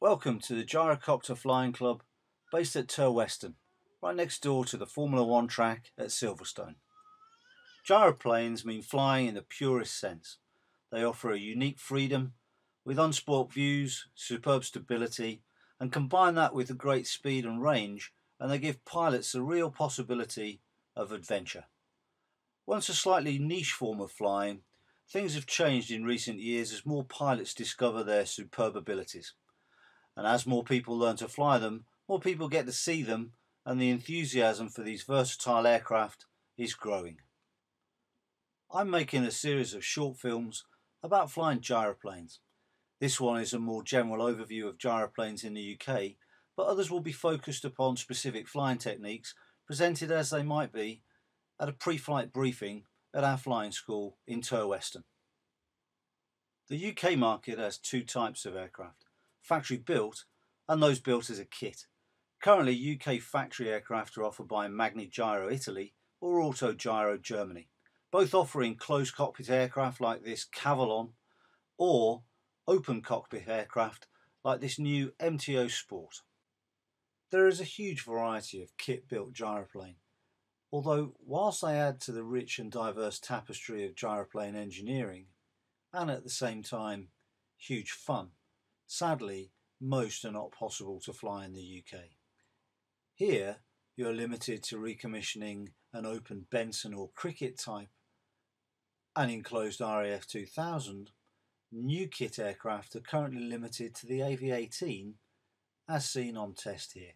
Welcome to the Gyrocopter Flying Club based at Turweston, right next door to the Formula One track at Silverstone. Gyroplanes mean flying in the purest sense. They offer a unique freedom with unsport views, superb stability, and combine that with a great speed and range, and they give pilots the real possibility of adventure. Once a slightly niche form of flying, things have changed in recent years as more pilots discover their superb abilities. And as more people learn to fly them, more people get to see them, and the enthusiasm for these versatile aircraft is growing. I'm making a series of short films about flying gyroplanes. This one is a more general overview of gyroplanes in the UK, but others will be focused upon specific flying techniques presented as they might be at a pre-flight briefing at our flying school in Turweston. The UK market has two types of aircraft, factory built and those built as a kit. Currently UK factory aircraft are offered by Magni Gyro Italy or Auto Gyro Germany, both offering closed cockpit aircraft like this Cavalon or open cockpit aircraft like this new MTO Sport. There is a huge variety of kit-built gyroplane, although whilst they add to the rich and diverse tapestry of gyroplane engineering, and at the same time huge fun, sadly most are not possible to fly in the UK. Here you're limited to recommissioning an open Bensen or Cricket type an enclosed RAF 2000, new kit aircraft are currently limited to the AV-18 as seen on test here.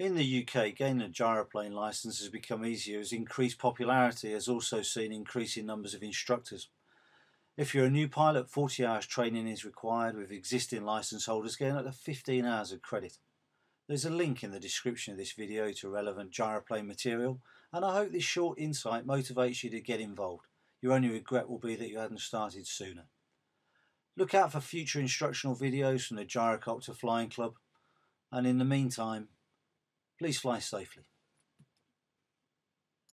In the UK, gaining a gyroplane licence has become easier as increased popularity has also seen increasing numbers of instructors. If you're a new pilot, 40 hours training is required with existing licence holders getting up to 15 hours of credit. There's a link in the description of this video to relevant gyroplane material and I hope this short insight motivates you to get involved. Your only regret will be that you hadn't started sooner. Look out for future instructional videos from the Gyrocopter Flying Club and in the meantime, please fly safely.